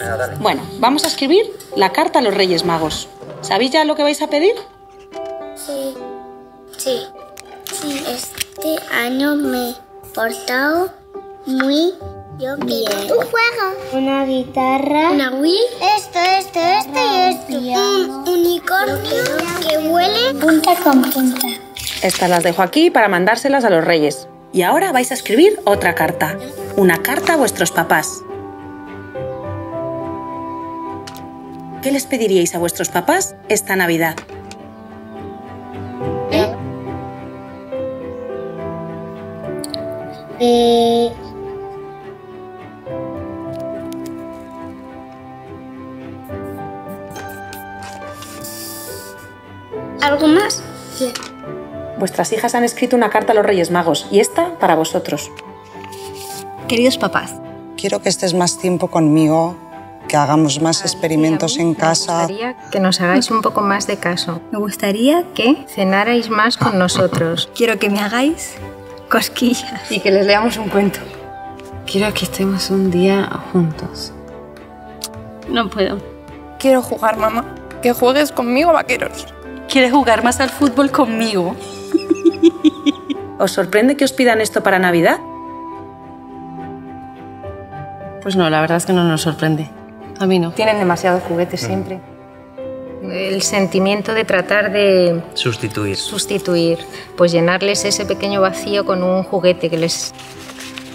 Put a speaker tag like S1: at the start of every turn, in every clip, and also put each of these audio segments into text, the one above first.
S1: Venga, dale.
S2: Bueno, vamos a escribir la carta a los Reyes Magos. ¿Sabéis ya lo que vais a pedir?
S3: Sí. Sí. Sí, este año me he portado muy bien. Un juego. Una guitarra. Una Wii. Esto, esto, esto y esto. Un unicornio que huele punta con punta.
S2: Estas las dejo aquí para mandárselas a los Reyes. Y ahora vais a escribir otra carta. Una carta a vuestros papás. ¿Qué les pediríais a vuestros papás esta Navidad?
S3: Eh, ¿Algo más? Sí.
S2: Vuestras hijas han escrito una carta a los Reyes Magos y esta para vosotros.
S4: Queridos papás,
S5: Quiero que estés más tiempo conmigo, que hagamos más experimentos en casa.
S6: Me gustaría que nos hagáis un poco más de caso.
S4: me gustaría que
S6: Cenarais más con nosotros.
S4: quiero que me hagáis cosquillas.
S7: y que les leamos un cuento. Quiero que estemos un día juntos.
S4: No puedo.
S8: Quiero jugar, mamá. Que juegues conmigo, vaqueros.
S4: ¿Quieres jugar más al fútbol conmigo?
S2: ¿Os sorprende que os pidan esto para Navidad?
S7: Pues no, la verdad es que no nos sorprende. A mí no.
S8: Tienen demasiados juguetes siempre.
S6: El sentimiento de tratar de
S1: Sustituir.
S6: sustituir, pues llenarles ese pequeño vacío con un juguete que les...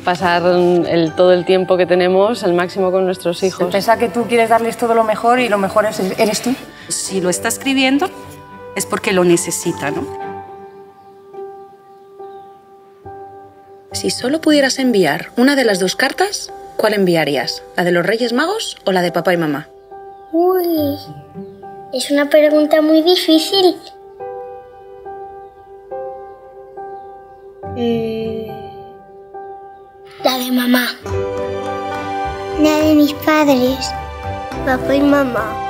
S7: Pasar el, todo el tiempo que tenemos al máximo con nuestros hijos.
S8: Pensar que tú quieres darles todo lo mejor y lo mejor es- eres tú.
S4: Si lo está escribiendo, es porque lo necesita, ¿no?
S2: Si solo pudieras enviar una de las dos cartas, ¿cuál enviarías? ¿La de los Reyes Magos o la de papá y mamá?
S3: Uy, es una pregunta muy difícil. Mm, La de mamá. La de mis padres. Papá y mamá.